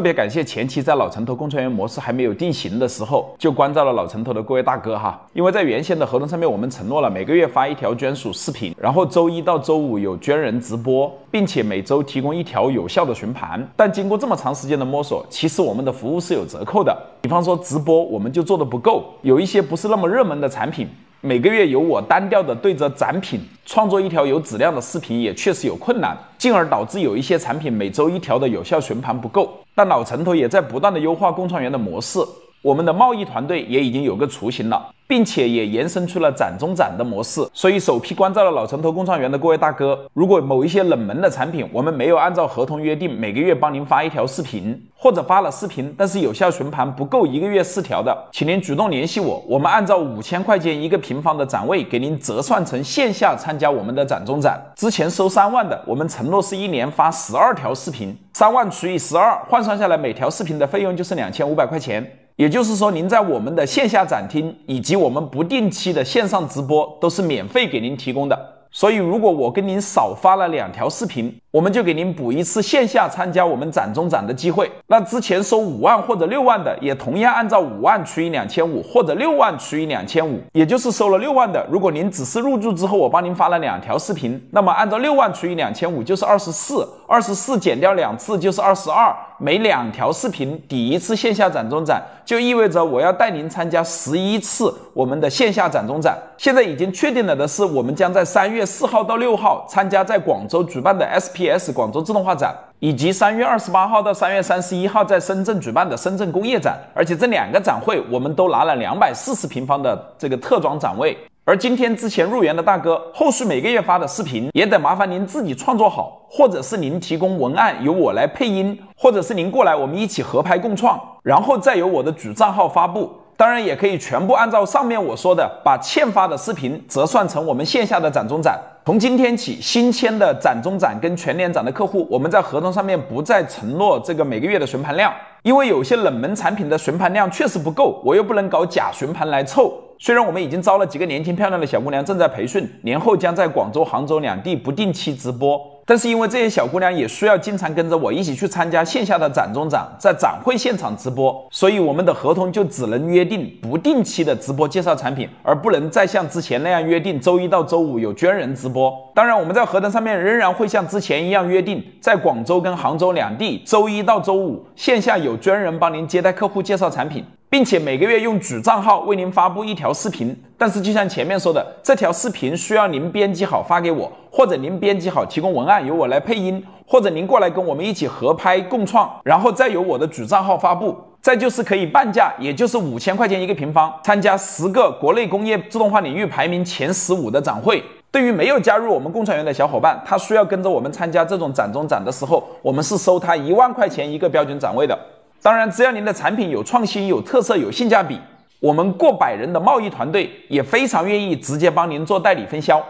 特别感谢前期在老城头共创员模式还没有定型的时候就关照了老城头的各位大哥哈，因为在原先的合同上面我们承诺了每个月发一条捐属视频，然后周一到周五有捐人直播，并且每周提供一条有效的询盘。但经过这么长时间的摸索，其实我们的服务是有折扣的。比方说直播我们就做的不够，有一些不是那么热门的产品。每个月由我单调的对着展品创作一条有质量的视频，也确实有困难，进而导致有一些产品每周一条的有效循盘不够。但老城头也在不断的优化共创园的模式，我们的贸易团队也已经有个雏形了。并且也延伸出了展中展的模式，所以首批关照了老城头共创园的各位大哥，如果某一些冷门的产品，我们没有按照合同约定每个月帮您发一条视频，或者发了视频，但是有效询盘不够一个月四条的，请您主动联系我，我们按照五千块钱一个平方的展位给您折算成线下参加我们的展中展。之前收三万的，我们承诺是一年发十二条视频，三万除以十二，换算下来每条视频的费用就是两千五百块钱。也就是说，您在我们的线下展厅以及我们不定期的线上直播都是免费给您提供的。所以，如果我跟您少发了两条视频，我们就给您补一次线下参加我们展中展的机会。那之前收五万或者六万的，也同样按照五万除以两千五，或者六万除以两千五，也就是收了六万的，如果您只是入驻之后我帮您发了两条视频，那么按照六万除以两千五就是二十四，二十四减掉两次就是二十二，每两条视频抵一次线下展中展，就意味着我要带您参加十一次我们的线下展中展。现在已经确定了的是，我们将在三月四号到六号参加在广州举办的 SP P.S. 广州自动化展，以及三月二十八号到三月三十一号在深圳举办的深圳工业展。而且这两个展会我们都拿了两百四十平方的这个特装展位。而今天之前入园的大哥，后续每个月发的视频也得麻烦您自己创作好，或者是您提供文案由我来配音，或者是您过来我们一起合拍共创，然后再由我的主账号发布。当然也可以全部按照上面我说的，把欠发的视频折算成我们线下的展中展。从今天起，新签的展中展跟全年展的客户，我们在合同上面不再承诺这个每个月的询盘量，因为有些冷门产品的询盘量确实不够，我又不能搞假询盘来凑。虽然我们已经招了几个年轻漂亮的小姑娘正在培训，年后将在广州、杭州两地不定期直播。但是因为这些小姑娘也需要经常跟着我一起去参加线下的展中展，在展会现场直播，所以我们的合同就只能约定不定期的直播介绍产品，而不能再像之前那样约定周一到周五有专人直播。当然，我们在合同上面仍然会像之前一样约定，在广州跟杭州两地周一到周五线下有专人帮您接待客户介绍产品。并且每个月用主账号为您发布一条视频，但是就像前面说的，这条视频需要您编辑好发给我，或者您编辑好提供文案由我来配音，或者您过来跟我们一起合拍共创，然后再由我的主账号发布。再就是可以半价，也就是五千块钱一个平方，参加十个国内工业自动化领域排名前十五的展会。对于没有加入我们共创园的小伙伴，他需要跟着我们参加这种展中展的时候，我们是收他一万块钱一个标准展位的。当然，只要您的产品有创新、有特色、有性价比，我们过百人的贸易团队也非常愿意直接帮您做代理分销。